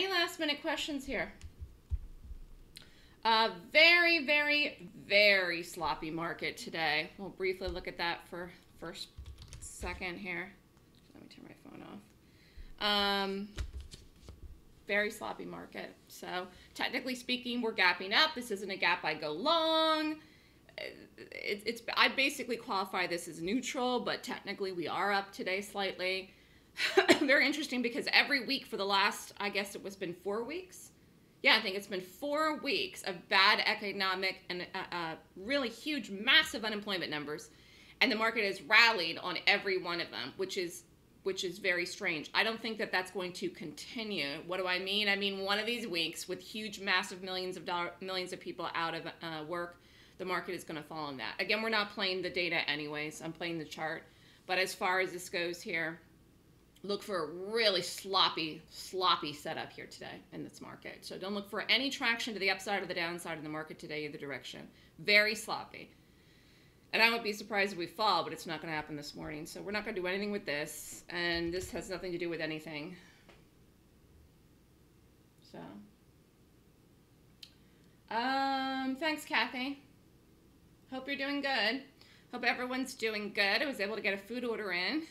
Any last minute questions here? Uh, very, very, very sloppy market today. We'll briefly look at that for first second here. Let me turn my phone off. Um, very sloppy market. So technically speaking, we're gapping up. This isn't a gap I go long. It, it's I basically qualify this as neutral, but technically we are up today slightly. very interesting because every week for the last, I guess it was been four weeks. Yeah, I think it's been four weeks of bad economic and uh, uh, really huge, massive unemployment numbers, and the market has rallied on every one of them, which is which is very strange. I don't think that that's going to continue. What do I mean? I mean one of these weeks with huge, massive millions of dollar, millions of people out of uh, work, the market is going to fall on that. Again, we're not playing the data anyways. I'm playing the chart. But as far as this goes here, look for a really sloppy, sloppy setup here today in this market. So don't look for any traction to the upside or the downside in the market today, either direction. Very sloppy. And I would be surprised if we fall, but it's not going to happen this morning. So we're not going to do anything with this. And this has nothing to do with anything. So. Um, thanks, Kathy. Hope you're doing good. Hope everyone's doing good. I was able to get a food order in.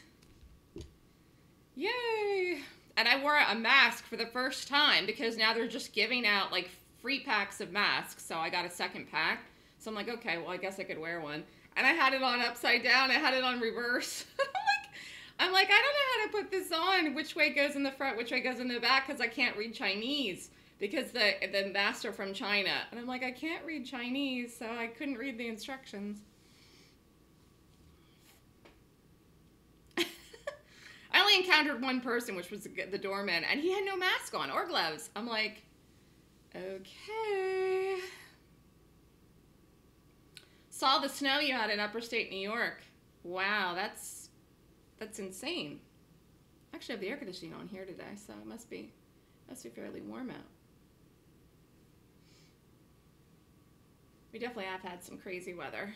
Yay! And I wore a mask for the first time because now they're just giving out like free packs of masks. So I got a second pack. So I'm like, okay, well, I guess I could wear one and I had it on upside down. I had it on reverse. I'm like, I don't know how to put this on. Which way goes in the front? Which way goes in the back? Because I can't read Chinese because the the master from China. And I'm like, I can't read Chinese, so I couldn't read the instructions. I only encountered one person, which was the doorman, and he had no mask on or gloves. I'm like, okay. Saw the snow you had in upper state New York. Wow, that's that's insane. Actually, I have the air conditioning on here today, so it must be must be fairly warm out. We definitely have had some crazy weather.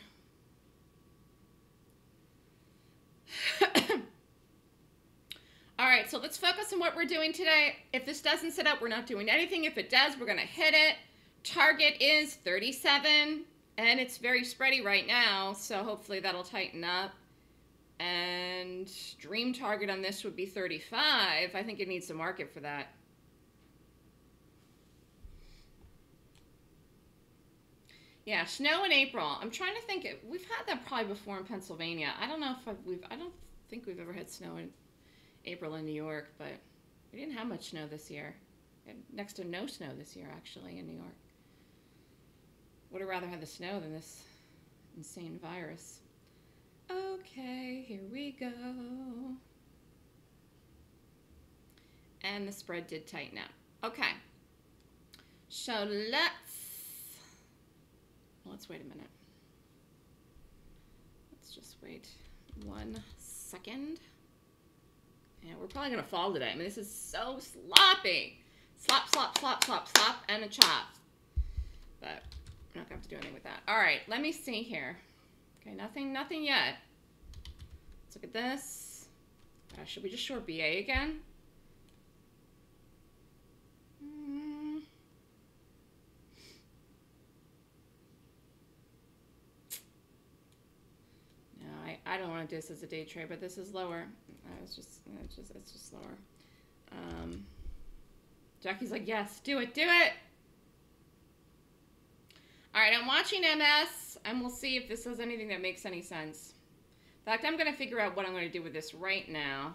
All right, so let's focus on what we're doing today. If this doesn't sit up, we're not doing anything. If it does, we're going to hit it. Target is 37 and it's very spready right now, so hopefully that'll tighten up. And dream target on this would be 35. I think it needs a market for that. Yeah, snow in April. I'm trying to think. We've had that probably before in Pennsylvania. I don't know if I've, we've. I don't think we've ever had snow in April in New York, but we didn't have much snow this year. Next to no snow this year, actually, in New York. Would have rather had the snow than this insane virus. Okay, here we go. And the spread did tighten up. Okay. So let's, let's wait a minute. Let's just wait one second. And we're probably to fall today. I mean, this is so sloppy. Slop, slop, slop, slop, slop, and a chop. But I'm not to have to do anything with that. All right, let me see here. Okay, nothing, nothing yet. Let's look at this. Uh, should we just short BA again? Mm. No, I, I don't want to do this as a day trade, but this is lower. It's just, it's just, it's just lower. Um, Jackie's like, yes, do it, do it. All right, I'm watching MS, and we'll see if this does anything that makes any sense. In fact, I'm going to figure out what I'm going to do with this right now.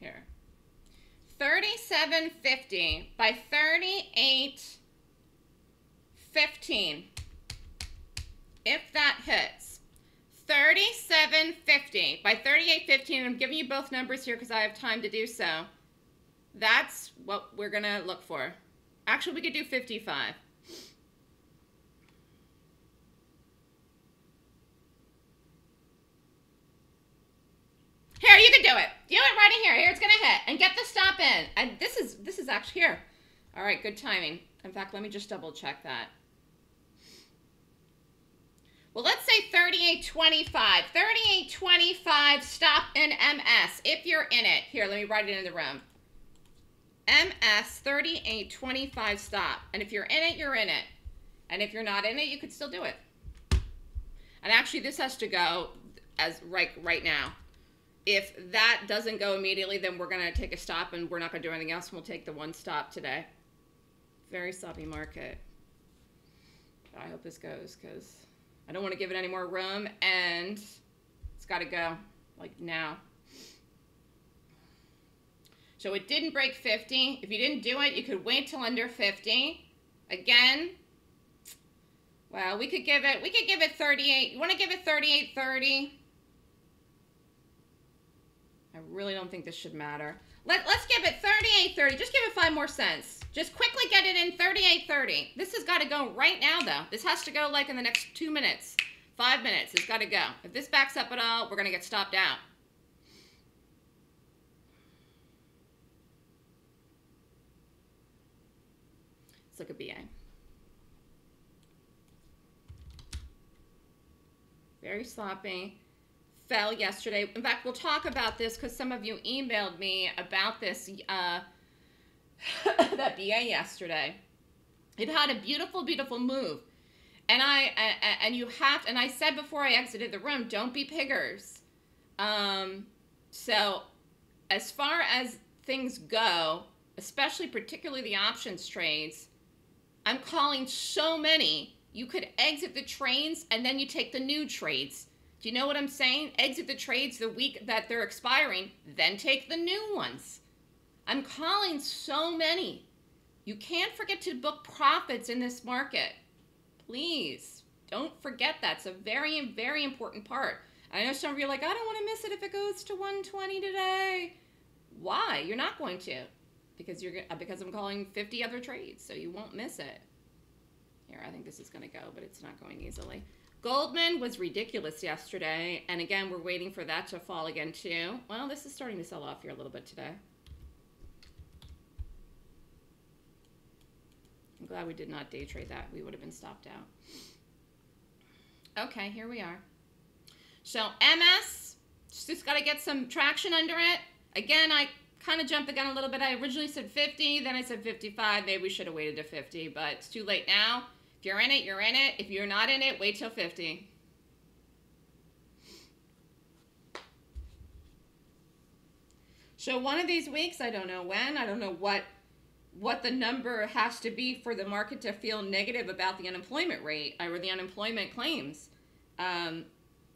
Here. 37.50 by 38.15. If that hits. 37.50 by 38.15. I'm giving you both numbers here because I have time to do so. That's what we're going to look for. Actually, we could do 55. Do it right And get the stop in. And this is this is actually here. All right, good timing. In fact, let me just double check that. Well, let's say 38.25. 38.25 stop in MS if you're in it. Here, let me write it in the room. MS 38.25 stop. And if you're in it, you're in it. And if you're not in it, you could still do it. And actually, this has to go as right right now. If that doesn't go immediately, then we're going to take a stop and we're not going to do anything else. We'll take the one stop today. Very sloppy market. I hope this goes because I don't want to give it any more room and it's got to go like now. So it didn't break 50. If you didn't do it, you could wait till under 50. Again, well, we could give it, we could give it 38. You want to give it 38.30? I really don't think this should matter. Let, let's give it 38.30. Just give it five more cents. Just quickly get it in 38.30. This has got to go right now, though. This has to go like in the next two minutes. Five minutes. It's got to go. If this backs up at all, we're going to get stopped out. Let's look at BA. Very sloppy. Fell yesterday. In fact, we'll talk about this because some of you emailed me about this, uh, that BA yesterday. It had a beautiful, beautiful move. And I, and you have, and I said before I exited the room, don't be piggers. Um, so as far as things go, especially particularly the options trades, I'm calling so many you could exit the trades and then you take the new trades. Do you know what I'm saying? Exit the trades the week that they're expiring, then take the new ones. I'm calling so many. You can't forget to book profits in this market. Please don't forget that. It's a very, very important part. I know some of you are like, I don't want to miss it if it goes to 120 today. Why? You're not going to. Because you're because I'm calling 50 other trades, so you won't miss it. Here, I think this is going to go, but it's not going easily. Goldman was ridiculous yesterday, and again, we're waiting for that to fall again too. Well, this is starting to sell off here a little bit today. I'm glad we did not day trade that. We would have been stopped out. Okay, here we are. So MS, just got to get some traction under it. Again, I kind of jumped the gun a little bit. I originally said 50, then I said 55. Maybe we should have waited to 50, but it's too late now. If you're in it, you're in it. If you're not in it, wait till 50. So one of these weeks, I don't know when, I don't know what what the number has to be for the market to feel negative about the unemployment rate or the unemployment claims. Um,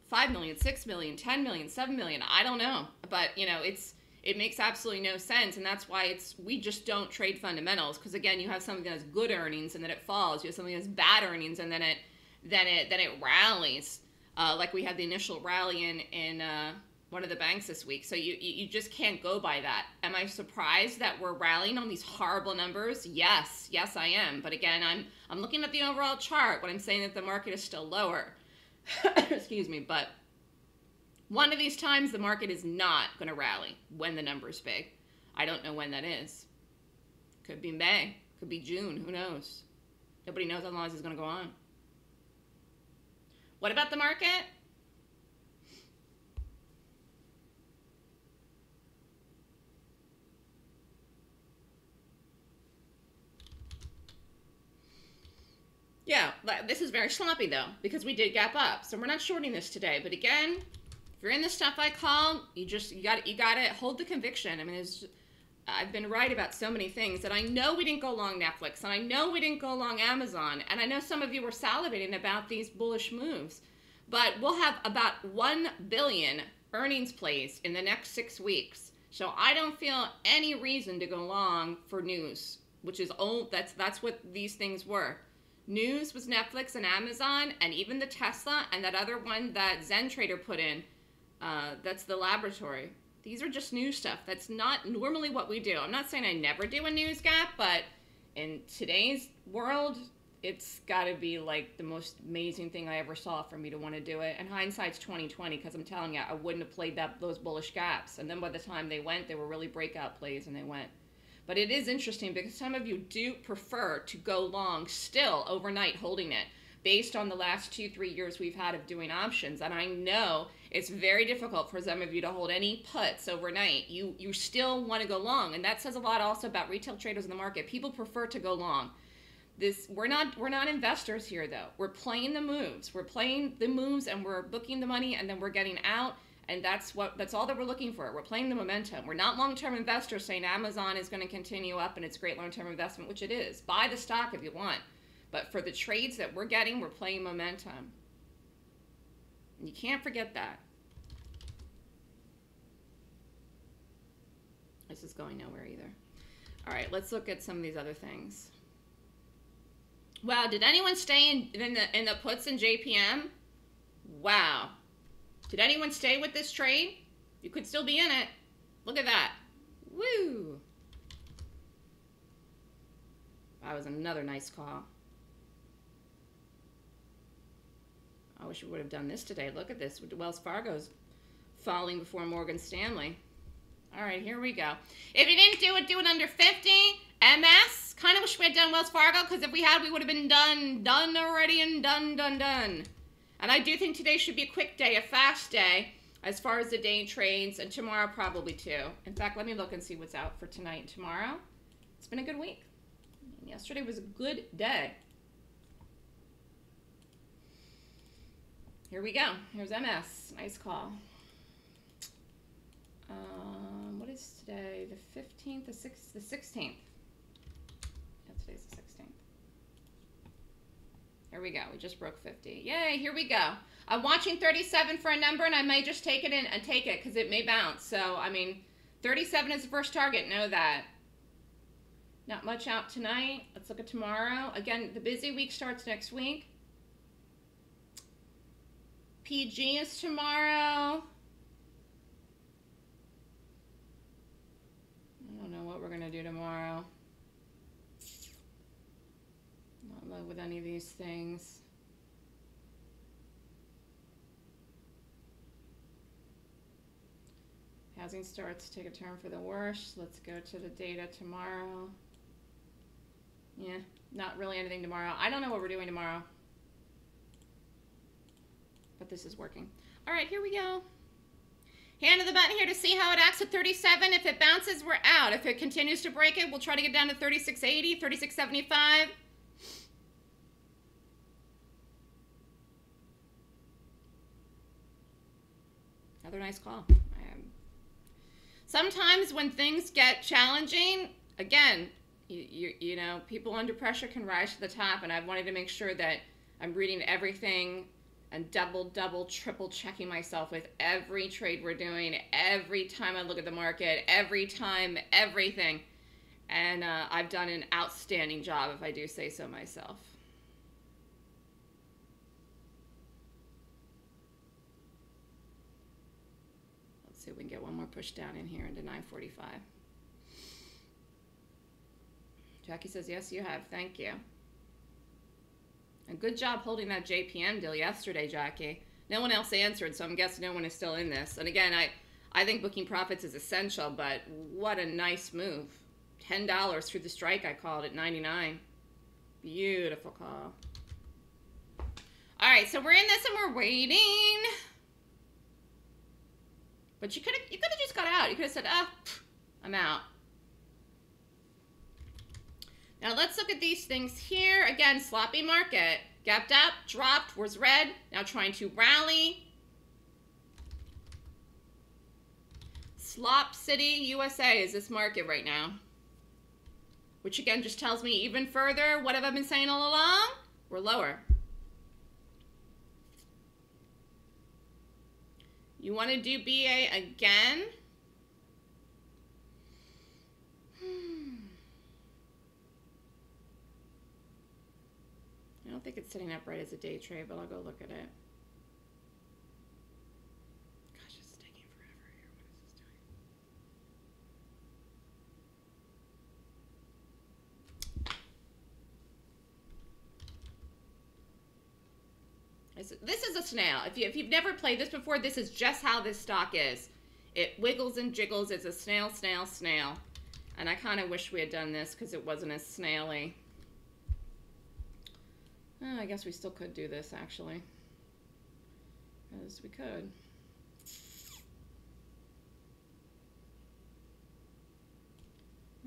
5 million, 6 million, 10 million, 7 million, I don't know. But, you know, it's it makes absolutely no sense and that's why it's we just don't trade fundamentals because again you have something that has good earnings and then it falls you have something that has bad earnings and then it then it then it rallies. Uh, like we had the initial rally in in uh, one of the banks this week so you you just can't go by that. Am i surprised that we're rallying on these horrible numbers? Yes yes i am but again i'm i'm looking at the overall chart when i'm saying that the market is still lower. Excuse me but one of these times, the market is not going to rally when the number is big. I don't know when that is. Could be May. Could be June. Who knows? Nobody knows how long this is going to go on. What about the market? Yeah, this is very sloppy though, because we did gap up. So we're not shorting this today. But again, you're in the stuff I call, you just you got you got to hold the conviction. I mean, it's, I've been right about so many things that I know we didn't go long Netflix, and I know we didn't go long Amazon, and I know some of you were salivating about these bullish moves, but we'll have about one billion earnings plays in the next six weeks. So I don't feel any reason to go long for news, which is old. That's that's what these things were. News was Netflix and Amazon, and even the Tesla and that other one that Zen Trader put in uh, that's the laboratory. These are just news stuff. That's not normally what we do. I'm not saying I never do a news gap, but in today's world, it's got to be like the most amazing thing I ever saw for me to want to do it. And hindsight's 2020 because I'm telling you, I wouldn't have played that those bullish gaps. And then by the time they went, they were really breakout plays and they went. But it is interesting because some of you do prefer to go long still overnight holding it based on the last two, three years we've had of doing options. And I know it's very difficult for some of you to hold any puts overnight. You you still want to go long. And that says a lot also about retail traders in the market. People prefer to go long this we're not we're not investors here though we're playing the moves we're playing the moves and we're booking the money and then we're getting out and that's what that's all that we're looking for we're playing the momentum we're not long-term investors saying amazon is going to continue up and it's a great long-term investment which it is buy the stock if you want but for the trades that we're getting we're playing momentum and you can't forget that this is going nowhere either all right let's look at some of these other things Wow, did anyone stay in, in the in the puts in JPM? Wow. Did anyone stay with this trade? You could still be in it. Look at that. Woo. That was another nice call. I wish we would have done this today. Look at this. Wells Fargo's falling before Morgan Stanley. All right, here we go. If you didn't do it, do it under 50. MS, kind of wish we had done Wells Fargo because if we had, we would have been done, done already and done, done, done. And I do think today should be a quick day, a fast day, as far as the day trades, and tomorrow probably too. In fact, let me look and see what's out for tonight and tomorrow. It's been a good week. Yesterday was a good day. Here we go. Here's MS. Nice call. Um, what is today? The 15th, the 6th, the 16th. Today's the 16th. Here we go. We just broke 50. Yay, here we go. I'm watching 37 for a number, and I may just take it in and take it because it may bounce. So, I mean, 37 is the first target. Know that. Not much out tonight. Let's look at tomorrow. Again, the busy week starts next week. PG is tomorrow. I don't know what we're going to do tomorrow. Not in love with any of these things. Housing starts to take a turn for the worse. Let's go to the data tomorrow. Yeah, not really anything tomorrow. I don't know what we're doing tomorrow. But this is working. All right, here we go. Hand to the button here to see how it acts at 37. If it bounces, we're out. If it continues to break it, we'll try to get down to 36.80, 36.75. Another nice call. Um, sometimes when things get challenging, again, you, you, you know, people under pressure can rise to the top, and I've wanted to make sure that I'm reading everything and double, double, triple checking myself with every trade we're doing, every time I look at the market, every time, everything. And uh, I've done an outstanding job, if I do say so myself. Let's see if we can get one more push down in here into 945. Jackie says, yes, you have. Thank you. A good job holding that JPM deal yesterday, Jackie. No one else answered, so I'm guessing no one is still in this. And again, I, I think booking profits is essential, but what a nice move. $10 through the strike I called at 99. Beautiful call. All right, so we're in this and we're waiting. But you could have you could have just got out. You could have said, ah, I'm out. Now let's look at these things here. Again, sloppy market. Gapped up, dropped, was red. Now trying to rally. Slop City, USA is this market right now. Which again just tells me even further, what have I been saying all along? We're lower. You want to do BA again? Hmm. I don't think it's sitting up right as a day trade, but I'll go look at it. Gosh, it's taking forever here. What is this doing? This, this is a snail. If, you, if you've never played this before, this is just how this stock is. It wiggles and jiggles. It's a snail, snail, snail. And I kind of wish we had done this because it wasn't as snaily. I guess we still could do this, actually. Because we could.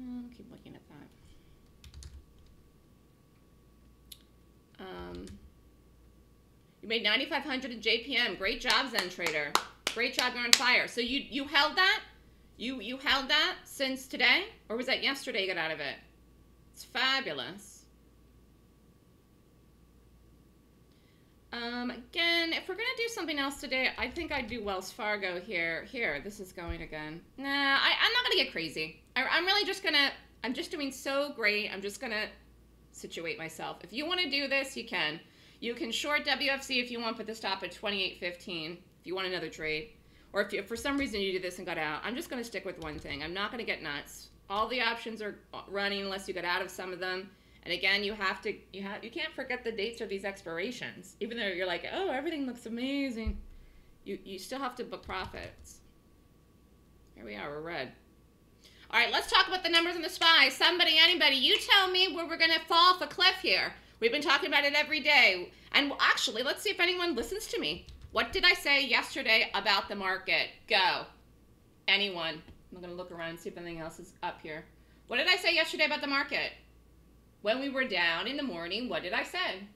I'll keep looking at that. Um, you made 9,500 in JPM. Great job, Zen Trader. Great job, you're on fire. So you, you held that? You, you held that since today? Or was that yesterday you got out of it? It's fabulous. Um, again, if we're going to do something else today, I think I'd do Wells Fargo here. Here, this is going again. Nah, I, I'm not going to get crazy. I, I'm really just going to, I'm just doing so great. I'm just going to situate myself. If you want to do this, you can. You can short WFC if you want, put the stop at 28.15 if you want another trade. Or if, you, if for some reason you did this and got out, I'm just going to stick with one thing. I'm not going to get nuts. All the options are running unless you get out of some of them. And again, you have to you have you can't forget the dates of these expirations. Even though you're like, oh, everything looks amazing, you you still have to book profits. Here we are, we're red. All right, let's talk about the numbers and the SPY. Somebody, anybody, you tell me where we're gonna fall off a cliff here. We've been talking about it every day. And actually, let's see if anyone listens to me. What did I say yesterday about the market? Go. Anyone. I'm going to look around and see if anything else is up here. What did I say yesterday about the market? When we were down in the morning, what did I say?